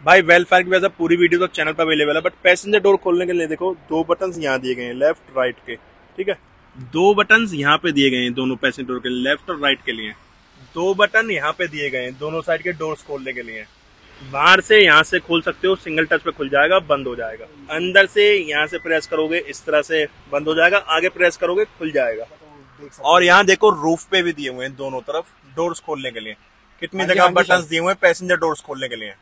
भाई वेलफेयर की वजह पूरी वीडियो तो चैनल पर अवेलेबल है बट पैसेंजर डोर खोलने के लिए देखो दो बटन यहाँ दिए गए हैं लेफ़्ट राइट के ठीक है? दो बटन यहाँ पे दिए गए हैं दोनों पैसेंजर डोर के लिए लेफ़्ट और राइट के लिए। दो बटन यहाँ पे दिए गए हैं दोनों साइड के डोर्स खोलने के लिए। बाहर से यहाँ से खोल सकते हो सिंगल टच पे खुल जाएगा बंद हो जाएगा। अंदर से यहाँ से प्रेस करोगे इस तरह से बंद हो जाएगा आगे प्रेस करोगे खुल जाएगा। और यहाँ देखो रूफ पे भी दिए हुए हैं दोनों तरफ़ डोर्स खोलने के लिए। कितनी जगह बटन दिए हुए हैं पैसेंजर डोर्स खोलने के लिए।